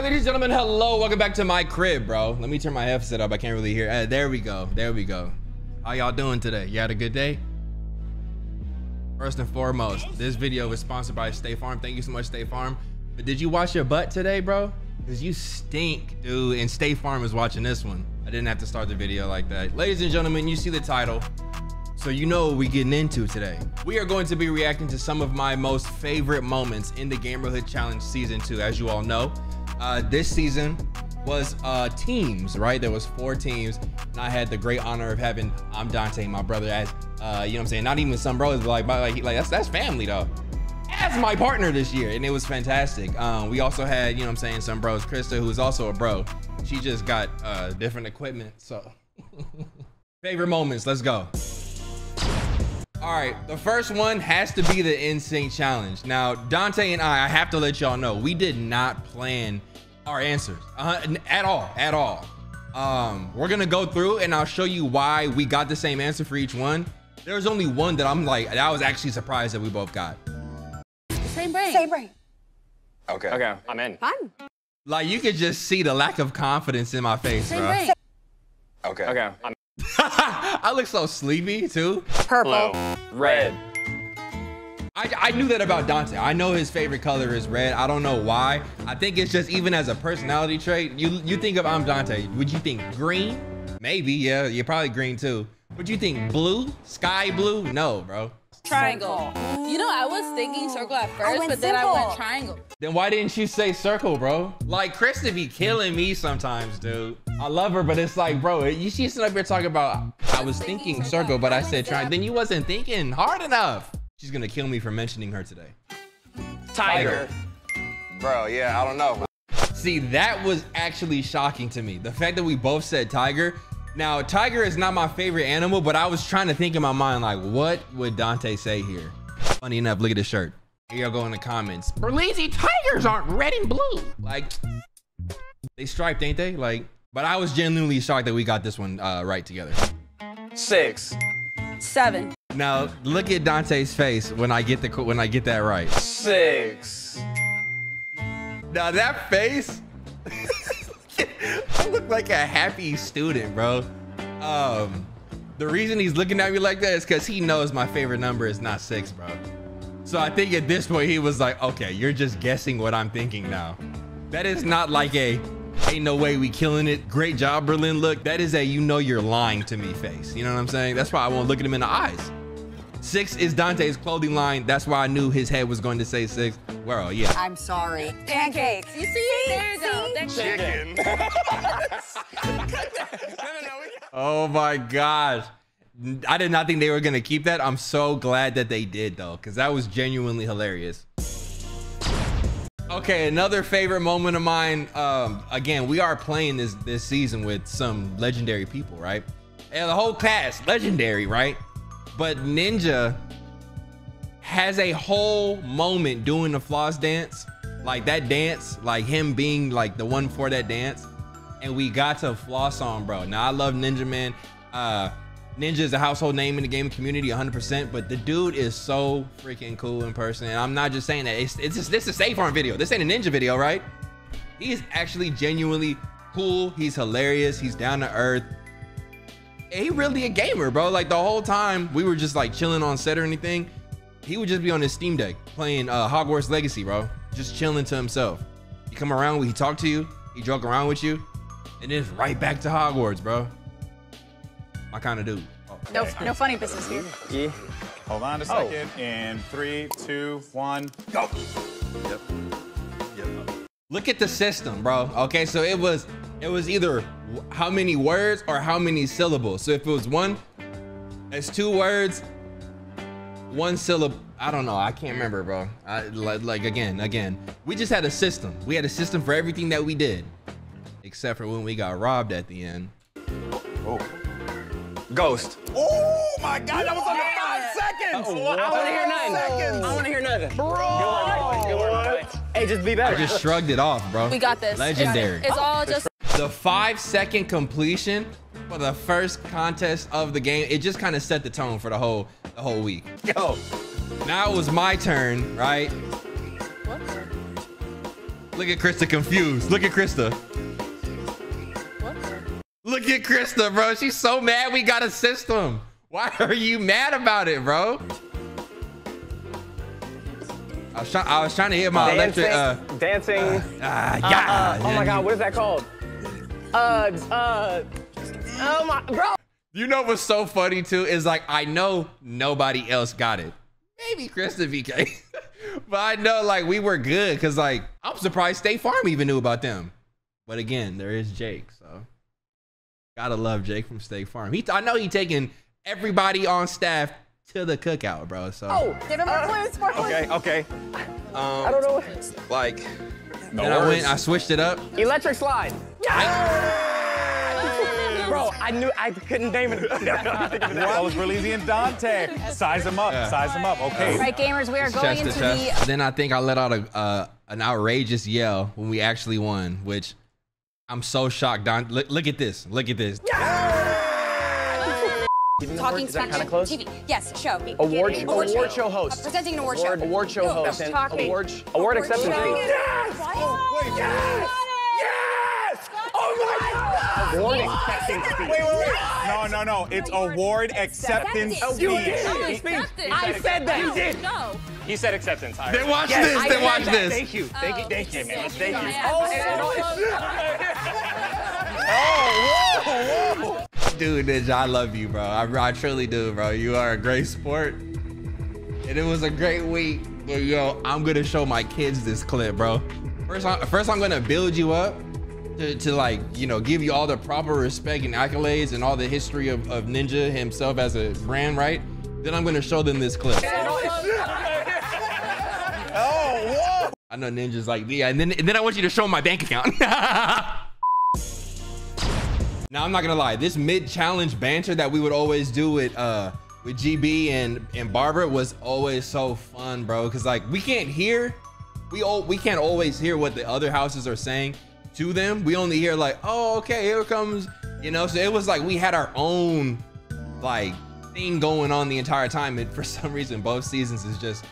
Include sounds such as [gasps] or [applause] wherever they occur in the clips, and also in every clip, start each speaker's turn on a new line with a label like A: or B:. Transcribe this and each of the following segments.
A: Right, ladies and gentlemen, hello. Welcome back to my crib, bro. Let me turn my headset up. I can't really hear. Uh, there we go. There we go. How y'all doing today? You had a good day? First and foremost, this video is sponsored by State Farm. Thank you so much, State Farm. But did you wash your butt today, bro? Because you stink, dude. And State Farm is watching this one. I didn't have to start the video like that. Ladies and gentlemen, you see the title. So you know what we're getting into today. We are going to be reacting to some of my most favorite moments in the Gamerhood Challenge Season 2. As you all know, uh, this season was uh, teams, right? There was four teams, and I had the great honor of having ImDontai, my brother, as uh, you know what I'm saying. Not even some brothers, but like, like, like that's that's family though. As my partner this year, and it was fantastic. Um, we also had, you know what I'm saying, some bros, Krista, who is also a bro. She just got uh, different equipment. So, [laughs] favorite moments. Let's go. All right, the first one has to be the NSYNC challenge. Now, Dontai and I, I have to let y'all know, we did not plan our answers uh, at all, at all. Um, we're gonna go through and I'll show you why we got the same answer for each one. There's only one that I'm like, I was actually surprised that we both got.
B: Same brain.
C: Same brain.
D: Okay.
E: Okay, I'm in.
C: Fun.
A: Like you could just see the lack of confidence in my face,
B: Same
A: bro.
B: brain.
D: Okay.
E: Okay, I'm [laughs]
A: I look so sleepy too.
C: Purple.
E: blue. Red.
A: I, I knew that about Dontai. I know his favorite color is red. I don't know why. I think it's just even as a personality trait. You you think of ImDontai. Would you think green? Maybe, yeah. You're probably green too. Would you think blue? Sky blue? No, bro.
B: Triangle. You know, I was thinking circle at first, but then I went triangle.
A: Then why didn't you say circle, bro? Like Krista be killing me sometimes, dude. I love her, but it's like, bro, you she's sitting up here talking about I was thinking circle, but I said triangle. Then you wasn't thinking hard enough. She's gonna kill me for mentioning her today.
E: Tiger.
D: Bro, yeah, I don't know.
A: See, that was actually shocking to me. The fact that we both said tiger. Now, tiger is not my favorite animal, but I was trying to think in my mind, like, what would Dontai say here? Funny enough, look at his shirt. Here y'all go in the comments. Berleezy, tigers aren't red and blue. Like, they striped, ain't they? Like, but I was genuinely shocked that we got this one uh, right together.
E: Six.
B: Seven.
A: Now, look at Dontai's face when I get the when I get that right.
E: Six.
A: Now that face, [laughs] I look like a happy student, bro. Um, the reason he's looking at me like that is because he knows my favorite number is not six, bro. So I think at this point he was like, okay, you're just guessing what I'm thinking now. That is not like a, ain't no way we killing it. Great job, Berlin. Look, that is a you know you're lying to me face. You know what I'm saying? That's why I won't look at him in the eyes. Six is Dontai's clothing line. That's why I knew his head was going to say six. Well, yeah.
C: I'm sorry. Pancakes.
B: You see? There you go. That's
E: Chicken. [laughs]
A: Oh my gosh. I did not think they were gonna keep that. I'm so glad that they did though, because that was genuinely hilarious. Okay, another favorite moment of mine. Um, again, we are playing this this season with some legendary people, right? And the whole cast, legendary, right? But Ninja has a whole moment doing the floss dance, like that dance, like him being like the one for that dance and we got to floss on, bro. Now I love Ninja Man. Uh, Ninja is a household name in the gaming community, 100%. But the dude is so freaking cool in person, and I'm not just saying that. It's, it's just this is a State Farm video. This ain't a Ninja video, right? He is actually genuinely cool. He's hilarious. He's down to earth. And he really a gamer, bro. Like the whole time we were just like chilling on set or anything, he would just be on his Steam Deck playing uh, Hogwarts Legacy, bro. Just chilling to himself. He come around, he talk to you, he joke around with you, and then it's right back to Hogwarts, bro. My kind of dude. Oh.
C: No, no funny business here.
E: Yeah.
F: Hold on a second. In three, two, one, go.
A: Yep. Yep. Look at the system, bro. Okay, so it was it was either how many words or how many syllables. So if it was one, it's two words, one syllable. I don't know. I can't remember, bro. I, like, like again, again. We just had a system. We had a system for everything that we did, except for when we got robbed at the end. Oh.
E: Ghost.
D: Oh my God, that was under five oh, seconds.
E: I want to hear nothing. I want to hear nothing. Bro. Hey, just be better.
A: I just shrugged it off, bro.
B: We got this.
A: Legendary.
B: It's all just
A: the five second completion for the first contest of the game it just kind of set the tone for the whole the whole week
D: Yo,
A: now it was my turn right What? Look at Krista confused. Look at Krista. What? Look at Krista, bro. She's so mad we got a system. Why are you mad about it, bro? I was, I was trying to hit my
E: Dancing.
A: electric. Uh,
E: dancing.
A: ah,
E: Uh,
A: yeah.
E: uh, oh my God, what is that called? Uh, uh, oh my, bro.
A: You know what's so funny too is like I know nobody else got it. Maybe Krista VK, [laughs] but I know like we were good because like I'm surprised State Farm even knew about them. But again, there is Jake, so gotta love Jake from State Farm. He, I know he taking everybody on staff to the cookout, bro. So
E: Oh,
C: Give him more clues, more clues.
D: Okay, okay. Um,
E: I don't know.
D: Like,
F: No
A: and I went, I switched it up.
E: Electric slide. Bro, I knew I couldn't name it. [laughs]
F: That was Berleezy and Dontai. Size them up. Size them up. Okay.
C: All right, gamers, we are going
A: chest to
C: into
A: chest.
C: the
A: Then I think I let out a uh, an outrageous yell when we actually won, which I'm so shocked. Don, look, look at this. Look at this.
G: Talking
E: Is that kinda close?
G: TV. Yes, show.
E: Award,
G: Getting-
E: award,
G: show.
E: show host.
G: Uh, presenting an award, show.
E: Award, award show
G: No,
E: host. and
G: talking.
E: Award, award acceptance
G: show.
E: speech.
G: Yes!
E: Yes! Yes! Oh my God! Award acceptance speech.
F: Wait, wait, wait. No, no, no. It's award acceptance
G: Acceptance.
E: You
F: speech.
E: did.
B: Acceptance.
E: I said that. You did.
B: No.
E: He said acceptance. All right.
A: Then watch
E: Yes,
A: this.
E: I
A: Then watch
E: that.
A: this.
E: Thank you. Thank you. Thank you, man. Thank you.
B: Oh,
A: Dude, Ninja, I love you, bro. I, I truly do, bro. You are a great sport. And it was a great week. But yo, I'm gonna show my kids this clip, bro. First, I, first I'm gonna build you up to, to like, you know, give you all the proper respect and accolades and all the history of, of Ninja himself as a brand, right? Then I'm gonna show them this clip.
F: Oh, [laughs] whoa.
A: I know Ninja's like, yeah, and then and then I want you to show my bank account. [laughs] now I'm not gonna lie, this mid-challenge banter that we would always do with uh with GB and and Barbara was always so fun, bro. Cause like we can't hear, we all we can't always hear what the other houses are saying to them. We only hear like, oh, okay, here comes, you know. So it was like we had our own like thing going on the entire time, and for [laughs] some reason, both seasons is just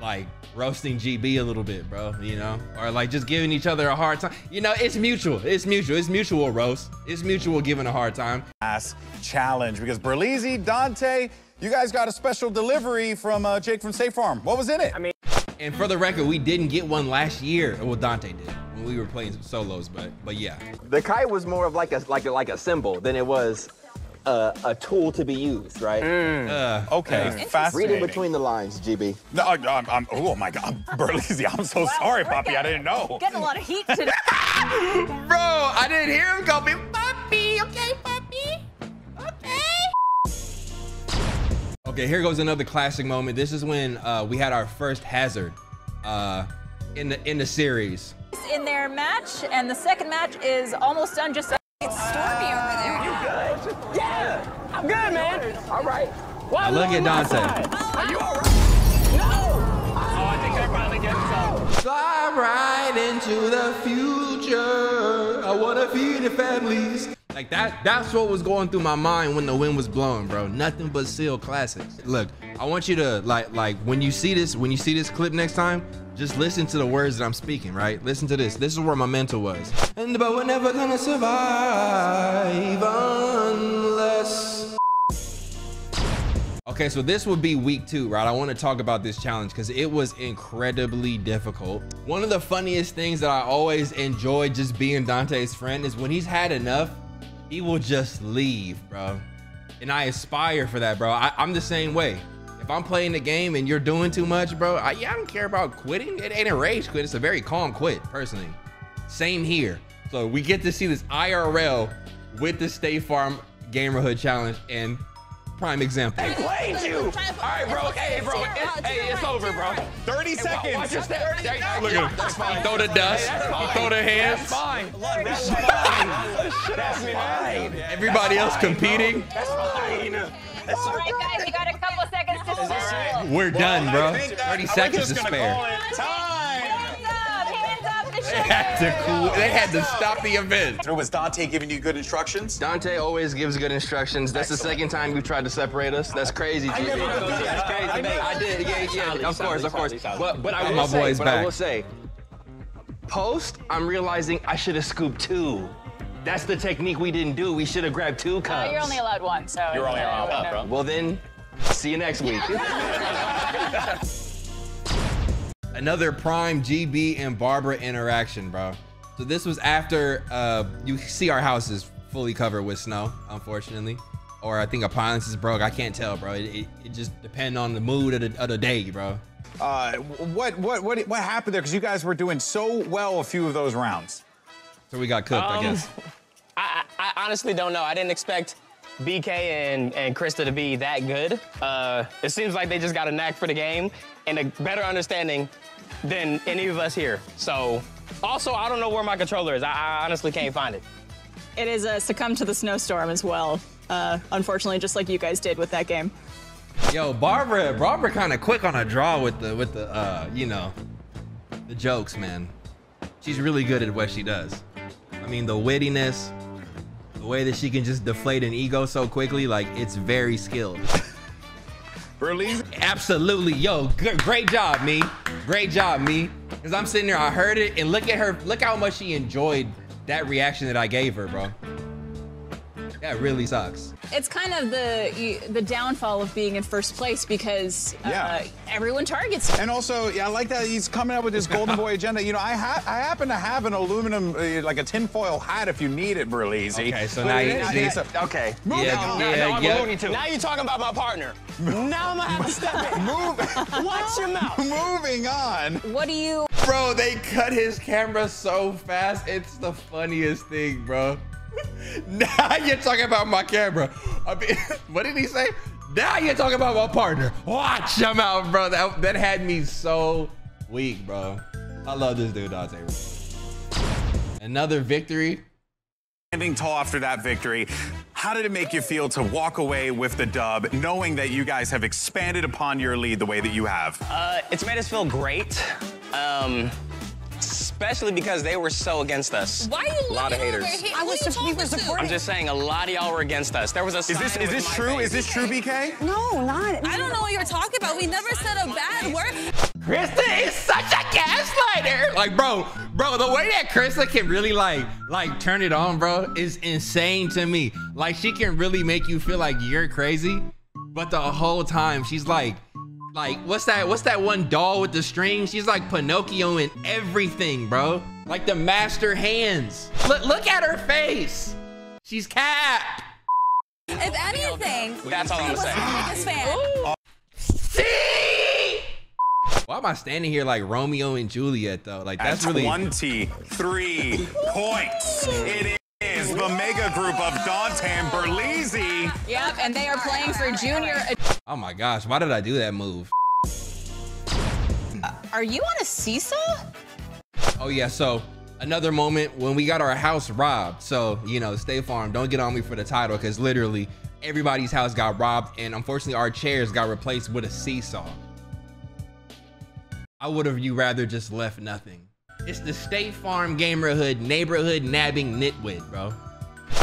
A: like roasting GB a little bit, bro, you know, or like just giving each other a hard time. You know, it's mutual. It's mutual. It's mutual roast. It's mutual giving a hard time.
F: Ass challenge because Berleezy, Dontai, you guys got a special delivery from uh, Jake from State Farm. What was in it? I mean,
A: And for the record, we didn't get one last year. Well, Dontai did when we were playing solos, but but yeah.
H: The kite was more of like a like a, like a symbol than it was a, a tool to be used, right?
A: Uh,
F: okay,
H: Reading
F: fascinating.
H: between the lines, GB.
F: No, I- I'm, I'm, oh my God, [laughs] Berleezy, I'm so sorry, Poppy. I didn't know.
C: Getting a lot of heat [laughs] today.
A: Bro, I didn't hear him go, puppy. Okay, puppy. Okay. Okay, here goes another classic moment. This is when uh, we had our first hazard uh, in the in the series.
C: in their match, and the second match is almost done. Just
G: It's stormy over there.
E: Yeah, I'm good, man. All right. Why
A: Now look at
E: on my Dontai. Are you all right? No. Oh, I think they're finally getting some.
A: Fly right into the future. I wanna feed the families. Like that, that's what was going through my mind when the wind was blowing, bro. Nothing but seal classics. Look, I want you to like like when you see this, when you see this clip next time, just listen to the words that I'm speaking, right? Listen to this. This is where my mental was. And but we're never gonna survive unless Okay, so this would be week two, right? I want to talk about this challenge because it was incredibly difficult. One of the funniest things that I always enjoy just being Dontai's friend is when he's had enough, he will just leave, bro. And I aspire for that, bro. I, I'm the same way. If I'm playing the game and you're doing too much, bro, I, yeah, I don't care about quitting. It ain't a rage quit. It's a very calm quit, personally. Same here. So we get to see this IRL with the State Farm Gamerhood Challenge and prime example.
E: They Played you. All right, bro. Hey, bro. It's, hey, it's over, bro.
F: 30 seconds.
E: Watch your step.
A: Look at him. Throw the dust. Throw the hands.
E: That's fine. That's fine. That's fine.
A: Everybody else competing.
E: That's fine.
C: all right, guys, you got a couple seconds.
A: We're done, bro.
F: That-
A: 30 seconds to spare.
F: Time.
C: Hands up, hands up, the
A: They had to cool. They had to stop the event.
D: So was Dontai giving you good instructions?
H: Dontai always gives good instructions. That's the second time you tried to separate us. That's crazy, GB. That's crazy, man. I did, yeah, yeah. Of course, of course. But, but I will
A: my
H: say,
A: boys
H: but I will say, Post, I'm realizing I should have scooped two. That's the technique we didn't do. We should have grabbed two cups.
C: Uh, you're only allowed one, so.
E: You're only allowed one, bro.
H: Well then, see you next week. [laughs]
A: Another prime GB and Barbara interaction, bro. So this was after uh, you see our house is fully covered with snow, unfortunately. Or I think appliances broke. I can't tell, bro. It, it, it just depends on the mood of the, of the day, bro.
F: Uh, what what what what happened there? Because you guys were doing so well a few of those rounds.
A: So we got cooked, I
E: Um,
A: guess.
E: I, I, I honestly don't know. I didn't expect BK and, and Krista to be that good. Uh, it seems like they just got a knack for the game and a better understanding than any of us here. So, also, I don't know where my controller is. I, I honestly can't find it.
C: It is a succumb to the snowstorm as well. Uh, unfortunately, just like you guys did with that game.
A: Yo, Barbara, Barbara kind of quick on a draw with the with the uh, you know, the jokes, man. She's really good at what she does. I mean, the wittiness, the way that she can just deflate an ego so quickly, like it's very skilled.
F: Berleezy,
A: Absolutely, yo, g- great job, me. Great job, me. Cause I'm sitting there, I heard it, and look at her, look how much she enjoyed that reaction that I gave her, bro. That really sucks.
C: It's kind of the the downfall of being in first place because uh,
F: Yeah.
C: everyone targets you.
F: and also, yeah, I like that he's coming up with this Golden Boy agenda. You know, I ha- I happen to have an aluminum, uh, like a tinfoil hat if you need it, Berleezy.
A: Okay, so
F: But
A: now you-
F: is-
A: see-
F: it's a-
H: okay.
F: Moving
A: Yeah,
F: on.
A: yeah,
H: now I'm
A: yeah.
H: a Looney Tune.
E: Now you're talking about my partner. now I'm gonna have to step in. [laughs]
F: Move,
E: Watch your mouth. [laughs]
F: moving on.
C: What do you?
A: Bro, they cut his camera so fast. It's the funniest thing, bro. [laughs] now you're talking about my camera. I mean, [laughs] what did he say? Now you're talking about my partner. Watch him out, bro. That, that had me so weak, bro. I love this dude, Dontai. Another victory.
F: Standing tall after that victory, how did it make you feel to walk away with the dub, knowing that you guys have expanded upon your lead the way that you have?
E: Uh, it's made us feel great, um, especially because they were so against us.
B: Why are you
E: A lot of haters.
G: I was
B: you
G: we were supporting-
E: I'm just saying, a lot of y'all were against us. There was a
F: Is this is this true?
E: face.
F: Is this true, BK?
G: No, not.
B: I don't know what you're talking about. We never said a bad word.
A: Krista is such a gaslighter. Like, bro, bro, the way that Krista can really like, like turn it on, bro, is insane to me. Like, she can really make you feel like you're crazy, but the whole time she's like, like, what's that? What's that one doll with the string? She's like Pinocchio in everything, bro. Like the master hands. Look, look at her face. She's Cap.
B: If anything,
E: That's all I'm
B: I was
E: saying.
B: the.
A: See? Why am I standing here like Romeo and Juliet though? Like that's
F: At
A: really
F: 23 [laughs] points. It is the mega group of Dontai and Berleezy.
C: Yep, and they are playing for junior.
A: Oh my gosh, why did I do that move?
C: Are you on a seesaw?
A: Oh yeah, so another moment when we got our house robbed. So, you know, State Farm, don't get on me for the title because literally everybody's house got robbed and unfortunately our chairs got replaced with a seesaw. I would have you rather just left nothing. It's the State Farm Gamerhood neighborhood nabbing nitwit, bro.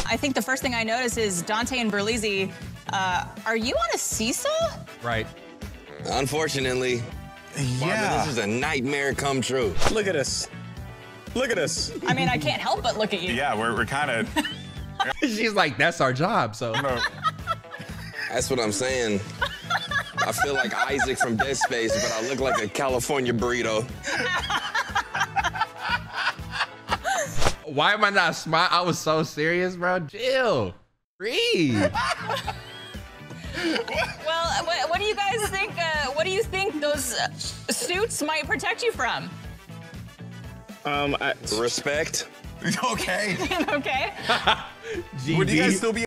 C: I think the first thing I notice is Dontai and Berleezy. Uh, are you on a seesaw?
A: Right.
I: Unfortunately, Barbara,
F: Yeah.
I: this is a nightmare come true.
E: Look at us. Look at us.
C: I mean, I can't help but look at you.
F: Yeah, we're, we're kind of. [laughs]
A: She's like, that's our job. So
I: That's what I'm saying. I feel like Isaac from Dead Space, but I look like a California burrito. [laughs]
A: why am I not smart? I was so serious, bro. Chill. Breathe. [laughs]
C: Well, what, what do you guys think? Uh, what do you think those uh, suits might protect you from?
E: Um, I,
I: Respect. [laughs]
F: okay. [laughs]
C: okay.
F: Would you guys still be?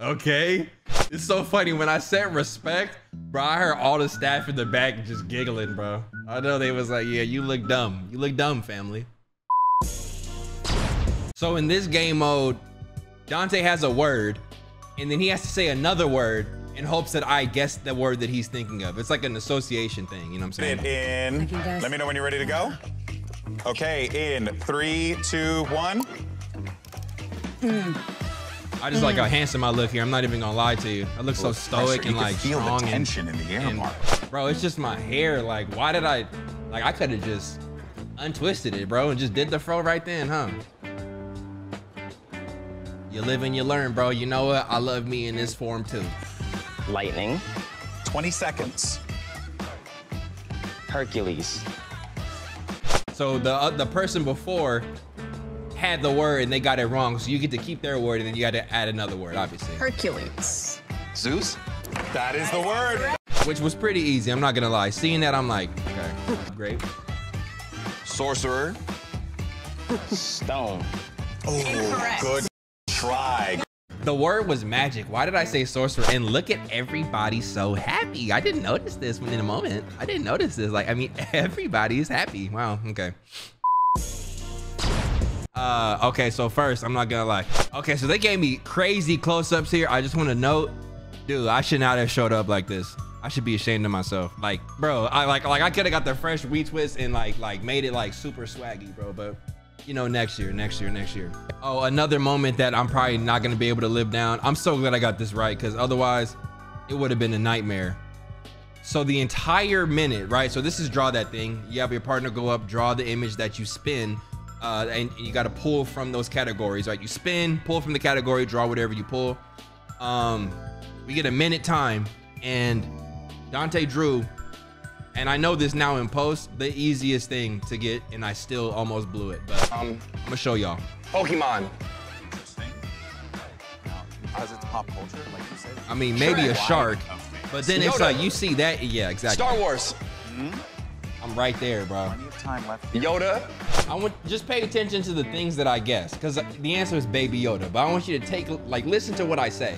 A: okay. It's so funny when I said respect, bro. I heard all the staff in the back just giggling, bro. I know they was like, "Yeah, you look dumb. You look dumb, family." So in this game mode, Dontai has a word, and then he has to say another word in hopes that I guess the word that he's thinking of. It's like an association thing, you know what I'm saying?
F: In. Let me know when you're ready to go. Okay, in three, two, one.
A: I just like how handsome I look here. I'm not even gonna lie to you. I look so stoic and like
F: feel
A: strong
F: the
A: and
F: in the air,
A: and
F: Mark.
A: bro, it's just my hair. Like, why did I? Like, I could have just untwisted it, bro, and just did the fro right then, huh? You live and you learn, bro. You know what? I love me in this form too.
E: Lightning.
F: 20 seconds.
E: Hercules.
A: So the uh, the person before had the word and they got it wrong, so you get to keep their word and then you got to add another word, obviously.
G: Hercules.
I: Zeus?
F: That is the word.
A: Which was pretty easy. I'm not gonna lie. Seeing that, I'm like, okay, great.
I: Sorcerer?
E: Stone.
F: Oh, good try.
A: The word was magic. Why did I say sorcerer? And look at everybody so happy. I didn't notice this in a moment. I didn't notice this. Like, I mean, [laughs] everybody is happy. Wow. Okay. Uh, okay, so first, I'm not gonna lie. Okay, so they gave me crazy close-ups here. I just want to note, dude, I should not have showed up like this. I should be ashamed of myself. Like, bro, I like like I could have got the fresh wheat twist and like like made it like super swaggy, bro. But you know, next year, next year, next year. Oh, another moment that I'm probably not gonna be able to live down. I'm so glad I got this right, because otherwise it would have been a nightmare. So the entire minute, right? So this is draw that thing. You have your partner go up, draw the image that you spin, uh, and you got to pull from those categories, right? You spin, pull from the category, draw whatever you pull. Um, we get a minute time, and Dontai drew, and I know this now in post, the easiest thing to get, and I still almost blew it. But
I: Um,
A: I'm gonna show y'all.
I: Pokemon.
F: Interesting. As it's pop culture, like you said.
A: I mean, maybe a
I: Sure.
A: shark, but then it's like you see that, yeah, exactly.
I: Star Wars.
A: I'm right there, bro.
F: Plenty of time left.
I: Yoda.
A: I want just pay attention to the things that I guess, because the answer is Baby Yoda. But I want you to take like listen to what I say.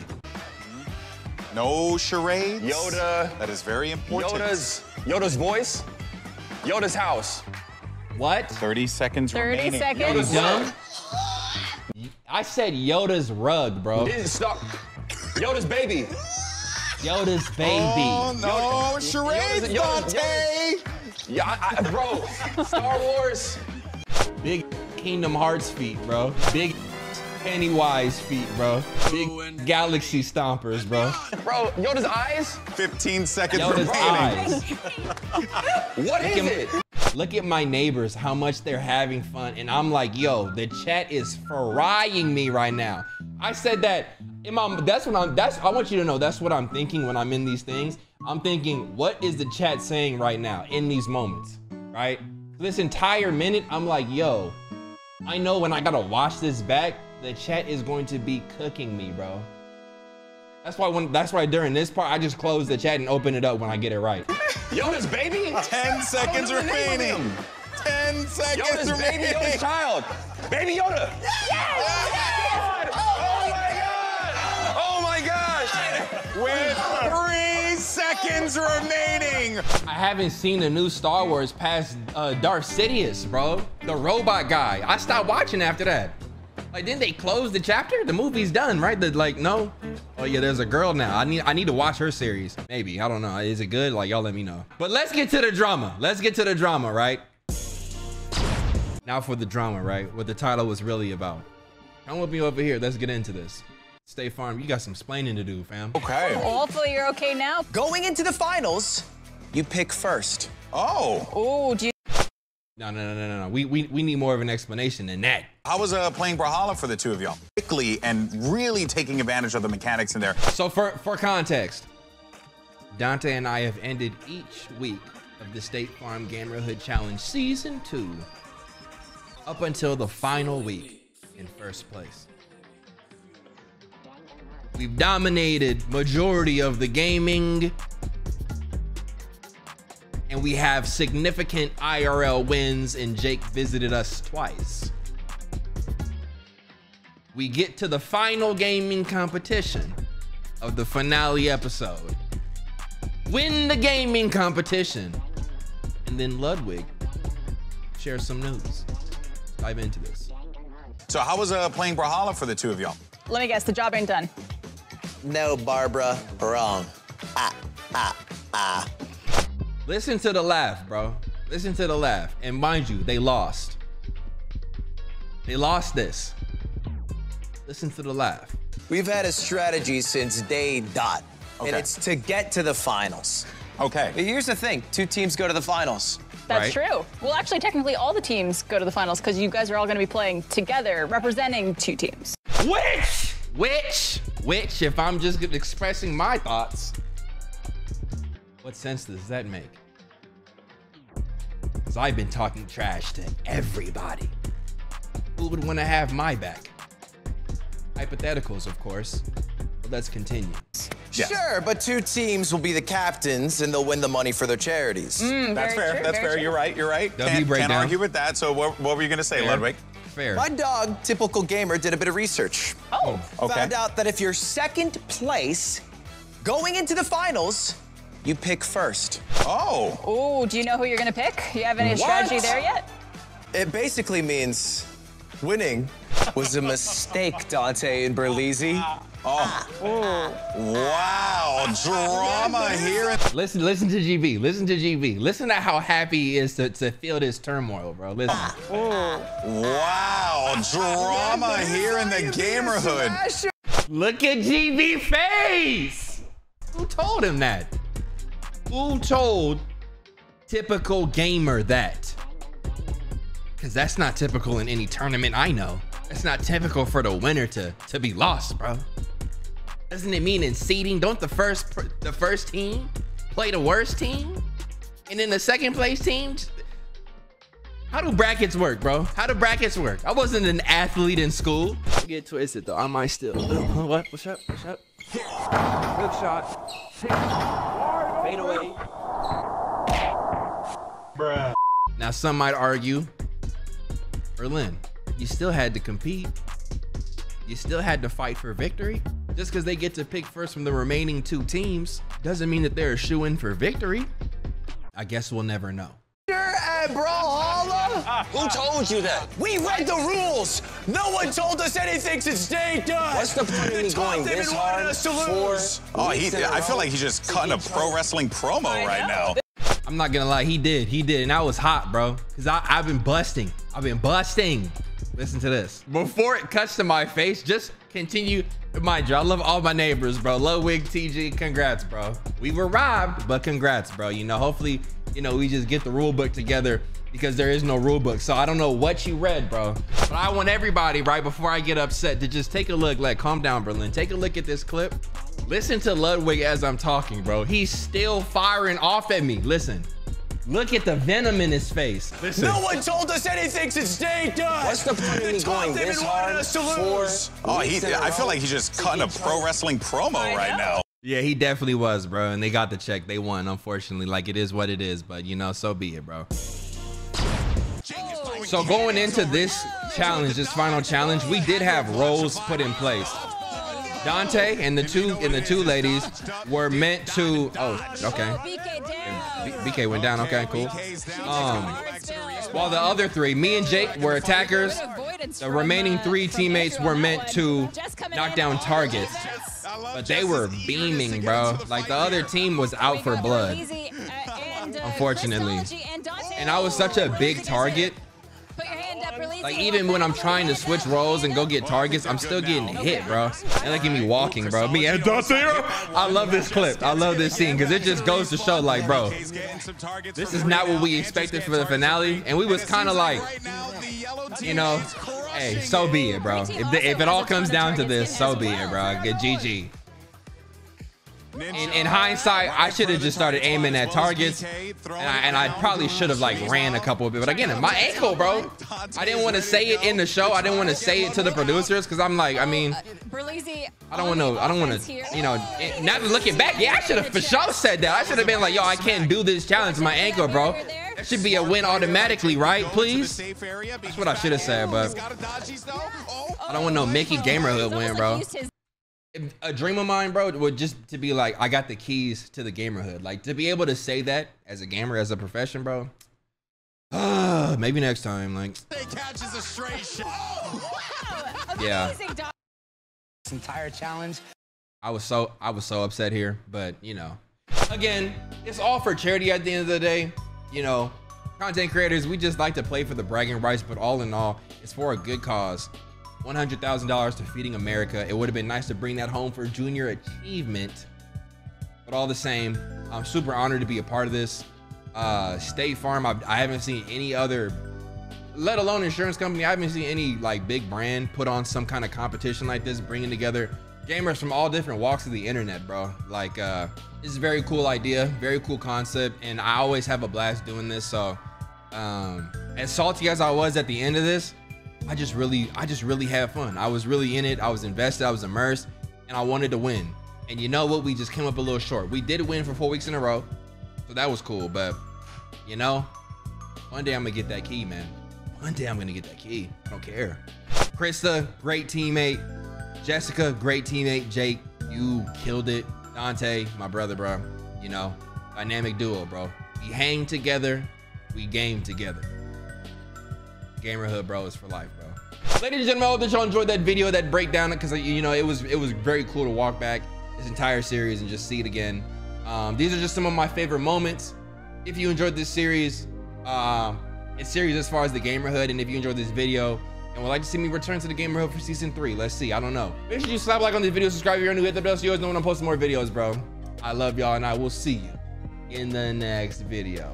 F: No charades.
I: Yoda.
F: That is very important.
I: Yoda's Yoda's voice. Yoda's house.
A: What?
F: 30 seconds
C: 30
F: remaining.
A: You
C: seconds.
A: dumb? I said Yoda's rug, bro.
I: Stop. Yoda's baby.
A: Yoda's oh, baby.
F: Oh, no. Charades,
I: Yoda's- Yoda's-
F: Dontai.
I: Yeah, I, I, bro. Star Wars.
A: Big Kingdom Hearts feet, bro. Big Pennywise feet, bro. Big Galaxy Stompers, bro.
I: Bro, Yoda's eyes.
F: 15 seconds
A: Yoda's
F: remaining.
A: eyes. [laughs]
I: What is
A: Look at-
I: it?
A: Look at my neighbors, how much they're having fun. And I'm like, yo, the chat is frying me right now. I said that in my, that's what I'm, that's, I want you to know, that's what I'm thinking when I'm in these things. I'm thinking, what is the chat saying right now in these moments, right? This entire minute, I'm like, yo, I know when I gotta watch this back, the chat is going to be cooking me, bro. That's why when, that's why during this part, I just close the chat and open it up when I get it right.
I: Yoda's baby.
F: 10 seconds
I: know the name of
F: remaining. 10 seconds
I: Yoda's baby.
F: remaining.
I: Yoda's child. Baby Yoda. Oh my god. Oh my gosh.
F: With three seconds remaining.
A: I haven't seen the new Star Wars past uh, Darth Sidious, bro. The robot guy. I stopped watching after that. Like, didn't they close the chapter? The movie's done, right? The, like, no. Oh yeah, there's a girl now. I need I need to watch her series. Maybe I don't know. Is it good? Like, y'all let me know. But let's get to the drama. Let's get to the drama, right? Now for the drama, right? What the title was really about. Come with me over here. Let's get into this. State Farm, you got some explaining to do, fam.
F: Okay.
C: Oh, hopefully you're okay now.
J: Going into the finals, you pick first.
F: Oh.
C: Oh, do you
A: No, no, no, no, no, no. We, we, we need more of an explanation than that.
F: How was uh, playing Brawlhalla for the two of y'all? Quickly and really taking advantage of the mechanics in there.
A: So for for context, Dontai and I have ended each week of the State Farm Gamerhood Challenge Season 2 up until the final week in first place. We've dominated majority of the gaming and we have significant IRL wins and Jake visited us twice. We get to the final gaming competition of the finale episode. Win the gaming competition. And then Ludwig shares some news. Dive into this.
F: So how was uh, playing Brawlhalla for the two of y'all?
C: let me guess, the job ain't done.
J: No, Barbara, wrong. Ah, ah, ah.
A: Listen to the laugh, bro. Listen to the laugh. And mind you, they lost. They lost this. Listen to the laugh.
J: We've had a strategy since day dot, and it's to get to the finals.
F: Okay.
J: But here's the thing two teams go to the finals.
C: That's
A: right?
C: true. Well, actually, technically, all the teams go to the finals because you guys are all going to be playing together, representing two teams.
A: Which, which, which, if I'm just expressing my thoughts, what sense does that make? Because I've been talking trash to everybody. Who would want to have my back? Hypotheticals, of course. But let's continue.
J: Sure, but two teams will be the captains and they'll win the money for their charities.
F: That's fair. That's fair. You're right. You're right.
A: W
F: Can't,
A: breakdown.
F: can't argue with that. So what, what were you going to say,
A: Fair.
F: Ludwig?
A: Fair.
J: My dog, Typical Gamer, did a bit of research.
C: Oh. oh.
F: Okay.
J: Found out that if you're second place going into the finals, you pick first.
F: Oh.
C: Oh, do you know who you're going to pick? You have any strategy there yet?
J: It basically means winning was a mistake, Dontai and Berleezy. Ah. Oh. Ah. Ooh.
F: Wow. Drama here.
A: Listen, listen to GB. Listen to GB. Listen to how happy he is to, to feel this turmoil, bro. Listen. Ah.
F: Wow. Drama here in the gamerhood.
A: Look at GB face. Who told him that? Who told typical gamer that? Cause that's not typical in any tournament I know. That's not typical for the winner to to be lost, bro. Doesn't it mean in seeding, don't the first the first team play the worst team, and then the second place team? How do brackets work, bro? How do brackets work? I wasn't an athlete in school. Get twisted though. I might still. [laughs] What? What's up? What's up? Good shot. Fade away. Now some might argue, Berlin, you still had to compete. You still had to fight for victory. Just because they get to pick first from the remaining two teams doesn't mean that they're a shoe in for victory. I guess we'll never know.
J: And Brawlhalla?
I: Who told you that?
J: We read the rules. No one told us anything since day done.
I: What's the point of me going
J: They've
I: this
J: been
I: hard
J: us to lose.
F: Oh, he,
I: weeks in a
F: I feel like he's just
I: to
F: cutting a pro wrestling promo right now.
A: I'm not gonna lie, he did. He did. And I was hot, bro. Cause I, I've been busting. I've been busting. Listen to this. Before it cuts to my face, just continue. Mind you, I love all my neighbors, bro. Ludwig, TG, congrats, bro. We were robbed, but congrats, bro. You know, hopefully, you know, we just get the rule book together because there is no rule book. So I don't know what you read, bro. But I want everybody, right before I get upset, to just take a look. Like, calm down, Berlin. Take a look at this clip. Listen to Ludwig as I'm talking, bro. He's still firing off at me. Listen. Look at the venom in his face. Listen.
J: No one told us anything since day done.
I: What's the point of me going
J: They've
I: this
J: been wanting
I: hard
J: us to lose.
F: Oh, he,
I: weeks in a
F: I feel like he's just cutting a pro wrestling promo right now.
A: Yeah, he definitely was, bro. And they got the check. They won, unfortunately. Like it is what it is, but you know, so be it, bro. So going into this challenge, this final challenge, we did have roles put in place. Dontai and the two and the two ladies were meant to. Oh, okay. BK went down. Okay, cool. Um, while the other three, me and Jake, were attackers. The remaining three teammates were meant to knock down targets, but they were beaming, bro. Like the other team was out for blood. Unfortunately. And I was such a big target. Like even when I'm trying to switch roles and go get targets, I'm still getting hit, bro. And look at me walking, bro. Me and Dontai. I love this clip. I love this scene because it just goes to show, like, bro, this is not what we expected for the finale, and we was kind of like, you know, hey, so be it, bro. If, the, if it all comes down to this, so be it, bro. Good GG. In, in hindsight, I should have just started aiming at targets, and I, and I probably should have like ran a couple of it. But again, my ankle, bro. I didn't want to say it in the show. I didn't want to say it to the producers because I'm like, I mean, I don't want to. I don't want to. You know, it- now looking back, yeah, I should have for sure said that. I should have been like, yo, I can't do this challenge. My ankle, bro. That should be a win automatically, right? Please. That's what I should have said, but I don't want no Mickey Gamerhood win, bro. A dream of mine, bro, would just to be like, I got the keys to the gamerhood. Like to be able to say that as a gamer, as a profession, bro. Ah, [sighs] maybe next time. Like, yeah.
K: This entire challenge.
A: I was so I was so upset here, but you know, again, it's all for charity at the end of the day. You know, content creators, we just like to play for the bragging rights, but all in all, it's for a good cause. $100,000 to Feeding America. It would have been nice to bring that home for junior achievement. But all the same, I'm super honored to be a part of this. uh, State Farm. I, I haven't seen any other, let alone insurance company. I haven't seen any like big brand put on some kind of competition like this, bringing together gamers from all different walks of the internet, bro. Like, uh, this is a very cool idea, very cool concept, and I always have a blast doing this. So, um, as salty as I was at the end of this, I just really, I just really had fun. I was really in it. I was invested. I was immersed, and I wanted to win. And you know what? We just came up a little short. We did win for four weeks in a row, so that was cool. But you know, one day I'm gonna get that key, man. One day I'm gonna get that key. I don't care. Krista, great teammate. Jessica, great teammate. Jake, you killed it. Dontai, my brother, bro. You know, dynamic duo, bro. We hang together. We game together. Gamerhood, bro, is for life, bro. Ladies and gentlemen, I hope that y'all enjoyed that video, that breakdown, because you know it was it was very cool to walk back this entire series and just see it again. Um, these are just some of my favorite moments. If you enjoyed this series, uh, it's series as far as the Gamerhood, and if you enjoyed this video and would like to see me return to the gamer Gamerhood for season three, let's see. I don't know. Make sure you slap like on this video, subscribe if you're new, hit the bell so you always know when I'm posting more videos, bro. I love y'all, and I will see you in the next video.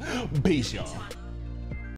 A: [gasps] Peace, y'all.